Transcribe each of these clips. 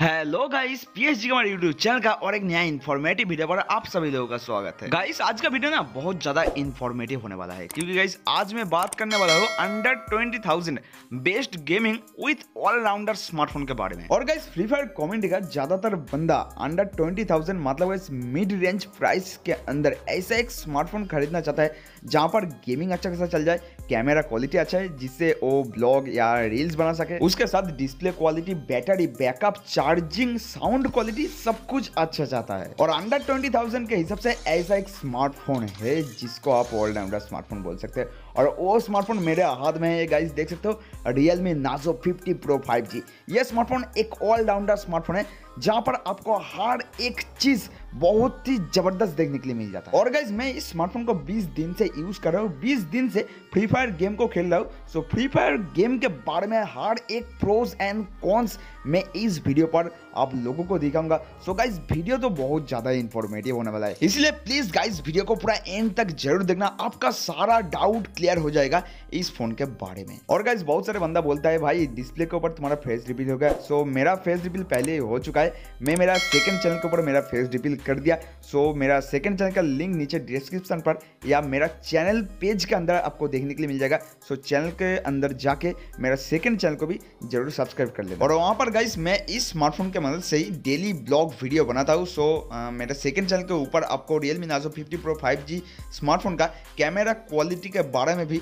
Hello guys PhD का हमारे YouTube channel का और एक नया इन्फॉर्मेटिव वीडियो पर आप सभी लोगों का स्वागत है। गाइस आज का वीडियो ना बहुत ज़्यादा इन्फॉर्मेटिव होने वाला है क्योंकि गाइस आज मैं बात करने वाला हूँ under twenty thousand best gaming with allrounder smartphone के बारे में। और गाइस फ्री फायर कम्युनिटी का ज़्यादातर बंदा अंडर ट्वेंटी मतलब इस मिड रेंज प्राइस के अंदर ऐसा एक स्मार्टफ़ोन खरीदना चाहता है जहाँ पर गेमिंग अच्छा खासा चल जाए कैमरा क्वालिटी अच्छा है जिससे वो ब्लॉग या रील्स बना सके। उसके साथ display quality battery backup charging sound quality सब कुछ अच्छा जाता है। और अंडर ट्वेंटी थाउज़ेंड के हिसाब से ऐसा एक स्मार्टफ़ोन है जिसको आप ऑलराउंडर स्मार्टफ़ोन बोल सकते हैं। और वो स्मार्टफ़ोन मेरे हाथ में है गाइस देख सकते हो रियल मी नाजो 50 प्रो 5G ये स्मार्टफ़ोन एक ऑलराउंडर स्मार्टफ़ोन है, जहाँ पर आपको हर एक चीज़ बहुत ही ज़बरदस्त देखने के लिए मिल जाता है। और गाइज़ मैं इस स्मार्टफ़ोन को 20 दिन से यूज़ कर रहा हूँ 20 दिन से फ्री फायर गेम को खेल रहा हूँ। सो फ्री फायर गेम के बारे में हर एक प्रोज एंड कॉन्स मैं इस वीडियो पर आप लोगों को दिखाऊँगा। सो गाइज़ वीडियो तो बहुत ज़्यादा इन्फॉर्मेटिव होने वाला है। इसलिए प्लीज़ गाइज़ वीडियो को पूरा एंड तक ज़रूर देखना। आपका सारा डाउट क्लियर हो जाएगा। इस फ़ोन के बारे में। और गाइज़ बहुत सारे बंदा बोलता है, भाई डिस्प्ले के ऊपर तुम्हारा फेस रिपील हो गया। सो मेरा फेस रिपील पहले हो चुका है। मैं मेरा सेकंड चैनल के ऊपर मेरा फेस रिपील कर दिया। सो मेरा सेकंड चैनल का लिंक नीचे डिस्क्रिप्शन पर या मेरा चैनल पेज के अंदर आपको देखने के लिए मिल जाएगा। सो चैनल के अंदर जाके मेरा सेकंड चैनल को भी ज़रूर सब्सक्राइब कर लेना। और वहाँ पर गाइस मैं इस स्मार्टफ़ोन के मदद से ही डेली ब्लॉग वीडियो बनाता हूँ। सो मेरा सेकंड चैनल के ऊपर आपको Realme Narzo fifty pro five smartphone का कैमरा क्वालिटी के बारे में भी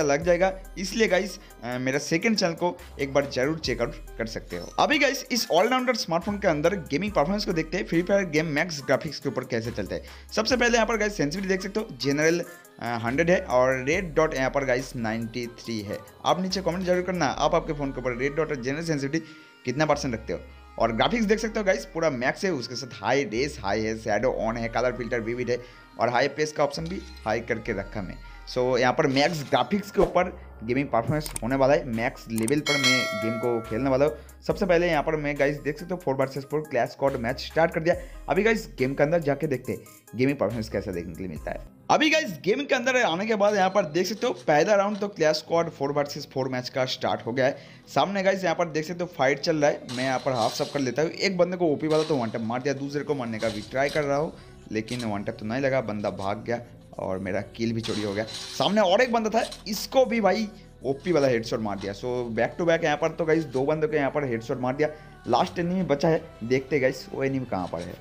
अंदाज़ा लग जाएगा। इसलिए गाइस मेरा सेकंड चैनल को एक बार ज़रूर चेकआउट कर सकते हो। अभी गाइस इस ऑलराउंडर स्मार्टफ़ोन के अंदर गेमिंग परफॉर्मेंस को देखते हैं। Free Fire game max graphics के ऊपर कैसे चलता है। सबसे पहले यहाँ पर गाइस सेंसिटिविटी देख सकते हो। जनरल हंड्रेड है और रेड डॉट यहाँ पर गाइस नाइन्टी थ्री है। आप नीचे कमेंट ज़रूर करना। आप आपके फ़ोन के ऊपर रेड डॉट और जनरल सेंसिटिविटी कितना परसेंट रखते हो। और ग्राफिक्स देख सकते हो गाइस पूरा मैक्स है। उसके साथ हाई रेस हाई है शैडो ऑन है कलर फ़िल्टर विविड है। और हाई पेस का ऑप्शन भी हाई करके रखा मैं सो so, यहाँ पर मैक्स ग्राफिक्स के ऊपर गेमिंग परफॉर्मेंस होने वाला है। मैक्स लेवल पर मैं गेम को खेलने वाला हूँ। सबसे पहले यहाँ पर मैं गाइस देख सकते हो four versus four clash squad match start कर दिया। अभी गाइस गेम के अंदर जाके देखते हैं गेमिंग परफॉर्मेंस कैसा देखने के लिए मिलता है। अभी गाइस गेम के अंदर आने के बाद यहाँ पर देख सकते हो पहला राउंड तो clash squad four versus four match का स्टार्ट हो गया है। सामने गाइस यहाँ पर देख सकते हो फाइट चल रहा है। मैं यहाँ पर हाफ़ सब कर लेता हूँ। एक बंदे को ओपी वाला तो वन टैप मार दिया दूसरे को मारने का भी ट्राई कर रहा हूँ। लेकिन वन टैप तो नहीं लगा बंदा भाग गया। और मेरा किल भी चोरी हो गया। सामने और एक बंदा था, इसको भी भाई ओपी वाला हेडशॉट मार दिया। सो बैक टू बैक यहाँ पर तो गई दो बंदों के यहाँ पर हेडशॉट मार दिया। लास्ट एनिमी बचा है, देखते गई वो एनिमी कहाँ पर है।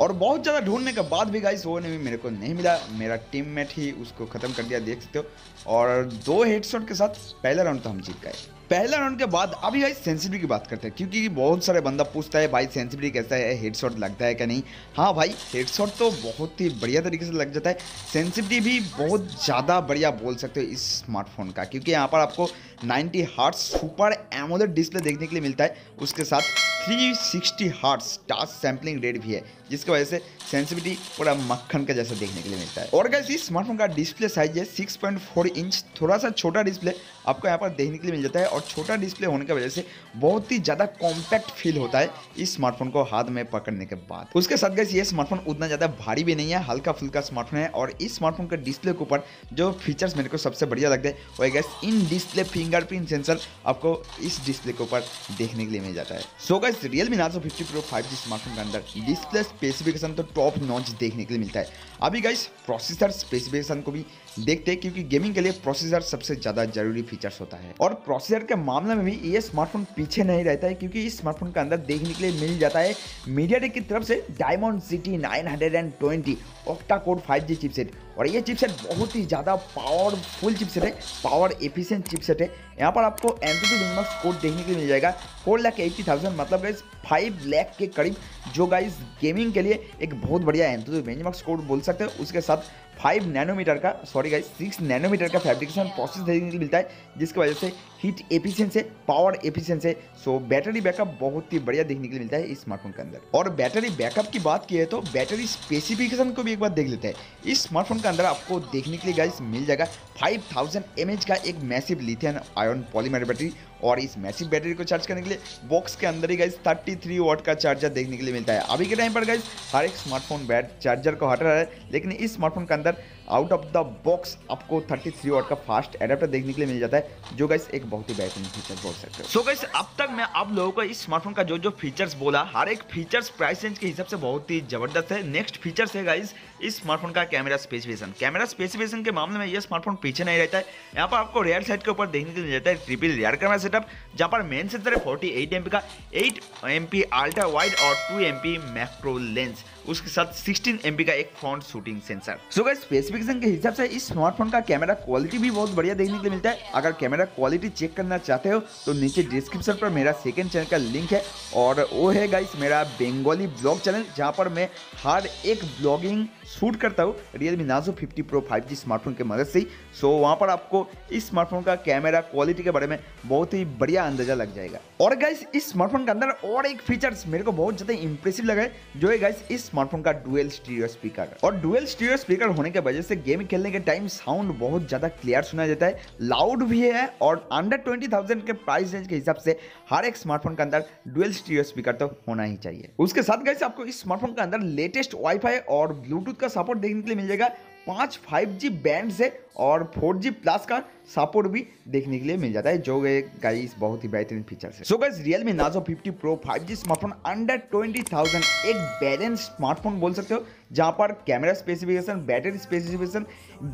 और बहुत ज़्यादा ढूँढने के बाद भी गाइस वो एनिमी मेरे को नहीं मिला। मेरा टीममेट ही उसको ख़त्म कर दिया, देख सकते हो। और दो हेडशॉट के साथ पहला राउंड तो हम जीत गए। पहला राउंड के बाद, अभी भाई सेंसिटिविटी की बात करते हैं, क्योंकि बहुत सारे बंदा पूछता है, भाई सेंसिटिविटी कैसा है? हेडशॉट लगता है क्या नहीं? हाँ भाई हेडशॉट तो बहुत ही बढ़िया तरीके से लग जाता है। सेंसिटिविटी भी बहुत ज़्यादा बढ़िया बोल सकते हो इस स्मार्टफ़ोन का, क्योंकि यहाँ पर आपको 90 हार्ट सुपर एमोलेड डिस्प्ले देखने के लिए मिलता है। उसके साथ 360 हार्ट टच सैम्पलिंग रेट भी है, जिसकी वजह से सेंसिटिविटी पूरा मक्खन का जैसा देखने के लिए मिलता है। और गैस इस स्मार्टफ़ोन का डिस्प्ले साइज़ है 6.4 इंच थोड़ा सा छोटा डिस्प्ले आपको यहाँ पर देखने के लिए मिल जाता है और छोटा डिस्प्ले होने की वजह से बहुत ही ज़्यादा कॉम्पैक्ट फील होता है इस स्मार्टफ़ोन को हाथ में पकड़ने के बाद। उसके साथ गैस ये स्मार्टफ़ोन उतना ज़्यादा भारी भी नहीं है हल्का फुल्का स्मार्टफ़ोन है और इस स्मार्टफ़ोन के डिस्प्ले के ऊपर जो फीचर्स मेरे को सबसे बढ़िया लगते हैं, वो guys in display fingerprint sensor आपको इस डिस्प्ले के ऊपर देखने के लिए मिल जाता है। So guys Realme Narzo fifty pro five G smartphone के अंदर डिस्प्ले स्पेसिफिकेशन तो टॉप नॉच देखने के लिए मिलता है। अभी गाइस प्रोसेसर स्पेसिफिकेशन को भी देखते हैं, क्योंकि गेमिंग के लिए प्रोसेसर सबसे ज़्यादा ज़रूरी फीचर्स होता है। और प्रोसेसर के मामले में भी ये स्मार्टफ़ोन पीछे नहीं रहता है, क्योंकि इस स्मार्टफ़ोन के अंदर देखने के लिए मिल जाता है मीडिया की तरफ़ से Dimensity nine hundred and twenty octa core five G chipset और ये चिपसेट बहुत ही ज़्यादा पावरफुल चिपसेट है पावर एफिशिएंट चिपसेट है। यहाँ पर आपको एंट्री मिनिमम कोड देखने के लिए मिल जाएगा। फोर लाख एट्टी थाउज़ेंड मतलब गाइज़ फाइव लाख के करीब जो गाइज़ गेमिंग के लिए एक बहुत बढ़िया एंट्री बेंचमार्क कोड बोल सकते हैं। उसके साथ फाइव नैनोमीटर का सॉरी गाइस सिक्स नैनोमीटर का फैब्रिकेशन प्रोसेस देखने को मिलता है, जिसकी वजह से हीट एफिशिएंस है पावर एफिशिएंस है सो बैटरी बैकअप बहुत ही बढ़िया देखने के लिए मिलता है इस स्मार्टफ़ोन के अंदर। और बैटरी बैकअप की बात की है तो बैटरी स्पेसिफिकेशन को भी एक बार देख लेते हैं। इस स्मार्टफ़ोन के अंदर आपको देखने के लिए गाइस मिल जाएगा फाइव थाउज़ेंड का एक massive lithium ion polymer battery और इस मैसिव बैटरी को चार्ज करने के लिए बॉक्स के अंदर ही गाइस 33 वॉट का चार्जर देखने के लिए मिलता है। अभी के टाइम पर गाइस हर एक स्मार्टफ़ोन बैट चार्जर को हटा रहा है, लेकिन इस स्मार्टफ़ोन के अंदर आउट ऑफ़ द बॉक्स आपको 33 वॉट का फास्ट एडाप्टर देखने के लिए मिल जाता है, जो गाइस एक बहुत ही बेहतरीन फीचर बोल सकते हो। सो गाइस अब तक मैं आप लोगों को इस स्मार्टफ़ोन का जो जो फीचर्स बोला, हर एक फीचर्स प्राइस रेंज के हिसाब से बहुत ही ज़बरदस्त है। नेक्स्ट फीचर्स है गाइस इस स्मार्टफ़ोन का कैमरा स्पेसिफिकेशन कैमरा स्पेसिफिकेशन के मामले में यह स्मार्टफ़ोन पीछे नहीं रहता है। यहाँ पर आपको रेयर साइड के ऊपर देखने के मिल जाता है ट्रिपल रेयर कैमरा सेटअप जहाँ पर मेन सेंसर है फोर्टी एट का एट एम अल्ट्रा वाइड और टू एम मैक्रो लेंस उसके साथ 16 एम का एक front shooting sensor so guys specification के हिसाब से इस स्मार्टफ़ोन का कैमरा क्वालिटी भी बहुत बढ़िया देखने के लिए मिलता है। अगर कैमरा क्वालिटी चेक करना चाहते हो तो नीचे डिस्क्रिप्शन पर मेरा सेकंड चैनल का लिंक है। और वो है गाइस मेरा बंगाली ब्लॉग चैनल जहाँ पर मैं हर एक ब्लॉगिंग शूट करता हूँ। Realme Narzo 50 pro 5G smartphone की मदद से ही। सो वहाँ पर आपको इस स्मार्टफ़ोन का कैमरा क्वालिटी के बारे में बहुत ही बढ़िया अंदाज़ा लग जाएगा। और गाइस इस स्मार्टफ़ोन के अंदर और एक फीचर्स मेरे को बहुत ज़्यादा इंप्रेसिव लगा है, जो है गाइस इस स्मार्टफ़ोन का डुअल स्टीरियो स्पीकर और डुअल स्टीरियो स्पीकर होने के वजह से गेम खेलने के टाइम साउंड बहुत ज़्यादा क्लियर सुना जाता है। लाउड भी है और अंडर ट्वेंटी थाउज़ेंड के प्राइस रेंज के हिसाब से हर एक स्मार्टफ़ोन के अंदर डुअल स्टीरियो स्पीकर तो होना ही चाहिए। उसके साथ गए आपको इस स्मार्टफ़ोन के अंदर लेटेस्ट वाईफाई और ब्लूटूथ का सपोर्ट देखने के लिए मिल जाएगा। पाँच फाइव जी बैंड से और फोर जी प्लस का सपोर्ट भी देखने के लिए मिल जाता है जो गाइस बहुत ही बेहतरीन फीचर है। So guys Realme Narzo 50 pro 5G smartphone under 20,000 एक बैलेंस स्मार्टफ़ोन बोल सकते हो जहाँ पर camera specification battery specification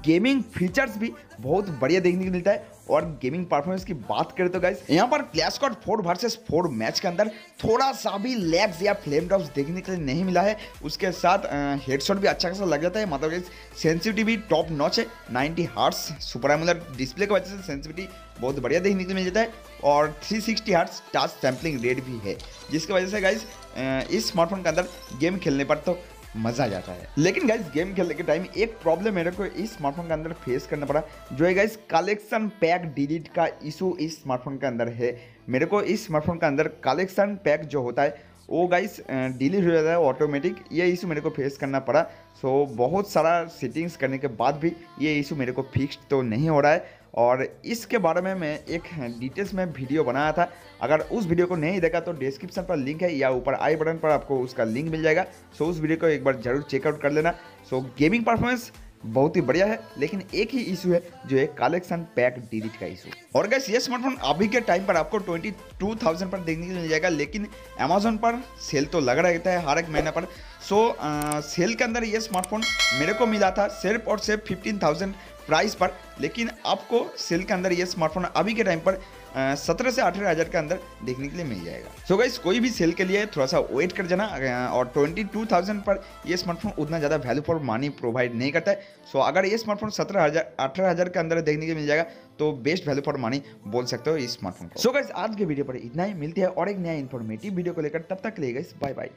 gaming features भी बहुत बढ़िया देखने को मिलता है। और गेमिंग परफॉर्मेंस की बात करें तो गाइस यहाँ पर clash squad four versus four match के अंदर थोड़ा सा भी लैग्स या फ्लेम ड्रॉप्स देखने के लिए नहीं मिला है। उसके साथ हेडशॉट भी अच्छा खासा लग जाता है। मतलब सेंसिटिविटी टॉप नॉच है 90 हार्ट्स सुपर एमुलर डिस्प्ले की वजह से सेंसिटिविटी बहुत बढ़िया देखने को मिल जाता है और 360 sixty hertz touch sampling rate भी है, जिसकी वजह से गाइज़ इस स्मार्टफ़ोन के अंदर गेम खेलने पर तो मज़ा आ जाता है। लेकिन गाइज़ गेम खेलने के टाइम एक प्रॉब्लम मेरे को इस स्मार्टफ़ोन के अंदर फेस करना पड़ा, जो है गाइज़ कलेक्शन पैक डिलीट का इशू इस स्मार्टफ़ोन के अंदर है। मेरे को इस स्मार्टफ़ोन के अंदर कलेक्शन पैक जो होता है, वो गाइस डिलीट हो जाता है ऑटोमेटिक ये इशू मेरे को फेस करना पड़ा। सो बहुत सारा सेटिंग्स करने के बाद भी ये इशू मेरे को फिक्स तो नहीं हो रहा है। और इसके बारे में मैं एक डिटेल्स में वीडियो बनाया था। अगर उस वीडियो को नहीं देखा तो डिस्क्रिप्शन पर लिंक है या ऊपर आई बटन पर आपको उसका लिंक मिल जाएगा। सो उस वीडियो को एक बार ज़रूर चेकआउट कर लेना। सो गेमिंग परफॉर्मेंस बहुत ही बढ़िया है लेकिन एक ही इशू है जो है कलेक्शन पैक डिलीट का इशू और गैस ये स्मार्टफ़ोन अभी के टाइम पर आपको ट्वेंटी टू थाउज़ेंड पर देखने के मिल जाएगा लेकिन अमेजोन पर सेल तो लग रहता है हर एक महीने पर। सो आ, सेल के अंदर ये स्मार्टफ़ोन मेरे को मिला था सिर्फ़ और सिर्फ़ फिफ्टीन थाउज़ेंड प्राइस पर। लेकिन आपको सेल के अंदर ये स्मार्टफ़ोन अभी के टाइम पर सत्रह से अठारह हज़ार के अंदर देखने के लिए मिल जाएगा। सो so गाइस कोई भी सेल के लिए थोड़ा सा वेट कर जाना और ट्वेंटी टू थाउज़ेंड पर ये स्मार्टफ़ोन उतना ज़्यादा वैल्यू फॉर मनी प्रोवाइड नहीं करता है। सो so अगर ये स्मार्टफ़ोन सत्रह हज़ार, अठारह हज़ार के अंदर देखने के मिल जाएगा तो बेस्ट वैल्यू फॉर मनी बोल सकते हो इस स्मार्टफ़ोन को। सो so गाइस आज के वीडियो पर इतना ही। मिलती है और एक नया इन्फॉर्मेटिव वीडियो को लेकर। तब तक ले गए बाय बाय